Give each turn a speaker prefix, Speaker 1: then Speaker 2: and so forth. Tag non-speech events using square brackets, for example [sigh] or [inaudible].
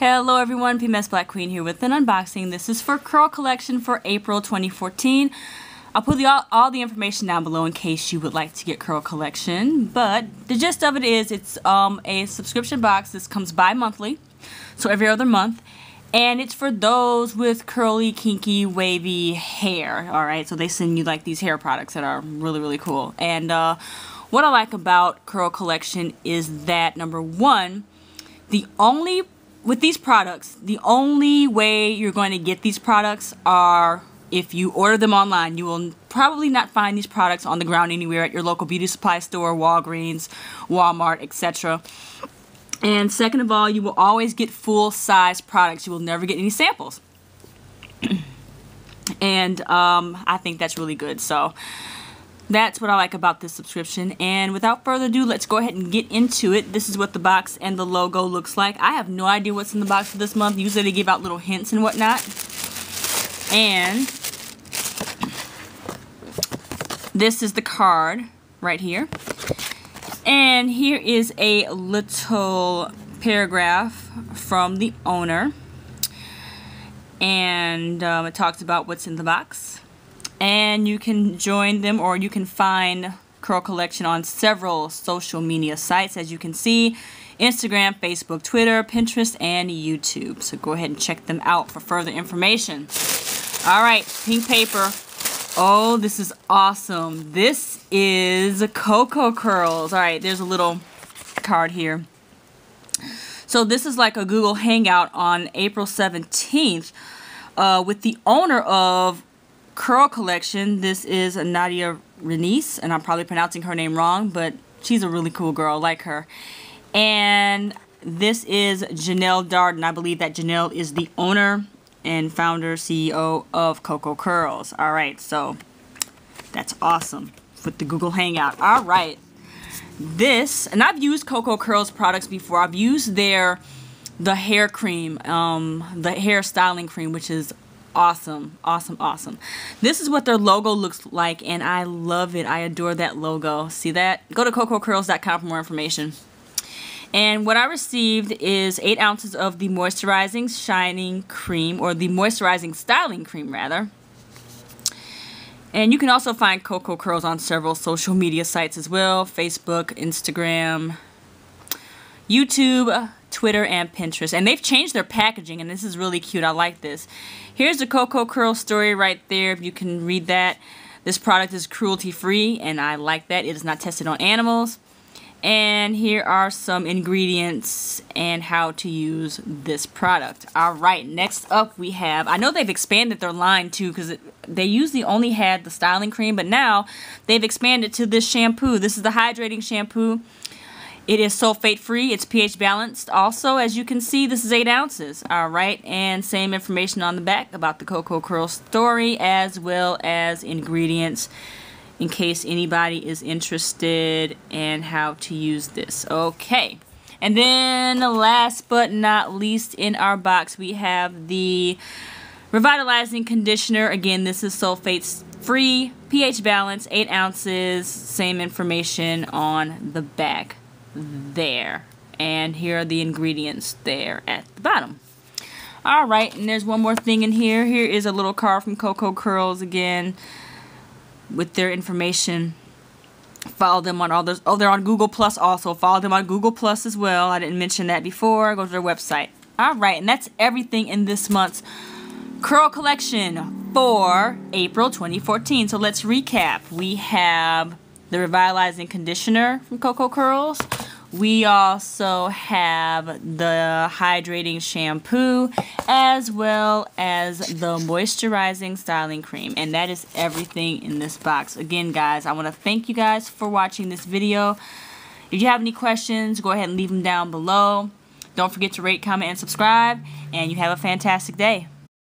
Speaker 1: Hello everyone, PMS Black Queen here with an unboxing. This is for Curl Collection for April 2014. I'll put the, all, all, the information down below in case you would like to get Curl Collection. But the gist of it is it's um, a subscription box. This comes bi-monthly, so every other month. And it's for those with curly, kinky, wavy hair. Alright, so they send you like these hair products that are really, really cool. And uh, what I like about Curl Collection is that, number one, the only with these products, the only way you're going to get these products are if you order them online. You will probably not find these products on the ground anywhere at your local beauty supply store, Walgreens, Walmart, etc. And second of all, you will always get full-size products. You will never get any samples. [clears throat] and um, I think that's really good. So that's what I like about this subscription. And without further ado, let's go ahead and get into it. This is what the box and the logo looks like. I have no idea what's in the box for this month. Usually they give out little hints and whatnot. And this is the card right here. And here is a little paragraph from the owner. And um, it talks about what's in the box and you can join them or you can find Curl Collection on several social media sites as you can see Instagram, Facebook, Twitter, Pinterest, and YouTube. So go ahead and check them out for further information. Alright, pink paper. Oh, this is awesome. This is Coco Curls. Alright, there's a little card here. So this is like a Google Hangout on April 17th uh, with the owner of Curl Collection. This is Nadia Renice, and I'm probably pronouncing her name wrong, but she's a really cool girl, like her. And this is Janelle Darden. I believe that Janelle is the owner and founder, CEO of Coco Curls. All right, so that's awesome with the Google Hangout. All right, this, and I've used Coco Curls products before. I've used their, the hair cream, um, the hair styling cream, which is awesome awesome awesome. This is what their logo looks like and I love it. I adore that logo. See that? Go to cococurls.com for more information. And what I received is 8 ounces of the moisturizing shining cream or the moisturizing styling cream rather. And you can also find Coco Curls on several social media sites as well Facebook Instagram YouTube Twitter, and Pinterest. And they've changed their packaging, and this is really cute. I like this. Here's the Coco Curl story right there, if you can read that. This product is cruelty-free, and I like that. It is not tested on animals. And here are some ingredients and how to use this product. Alright, next up we have, I know they've expanded their line too because they usually only had the styling cream, but now they've expanded to this shampoo. This is the hydrating shampoo. It is sulfate free. It's pH balanced. Also, as you can see, this is 8 ounces. Alright, and same information on the back about the Coco Curl story as well as ingredients in case anybody is interested in how to use this. Okay. And then last but not least in our box we have the Revitalizing Conditioner. Again, this is sulfate free, pH balance, 8 ounces. Same information on the back there. And here are the ingredients there at the bottom. Alright, and there's one more thing in here. Here is a little card from Coco Curls again with their information. Follow them on all those. Oh, they're on Google Plus also. Follow them on Google Plus as well. I didn't mention that before. Go to their website. Alright, and that's everything in this month's Curl Collection for April 2014. So let's recap. We have the Revitalizing Conditioner from Coco Curls. We also have the hydrating shampoo as well as the moisturizing styling cream. And that is everything in this box. Again, guys, I want to thank you guys for watching this video. If you have any questions, go ahead and leave them down below. Don't forget to rate, comment, and subscribe. And you have a fantastic day.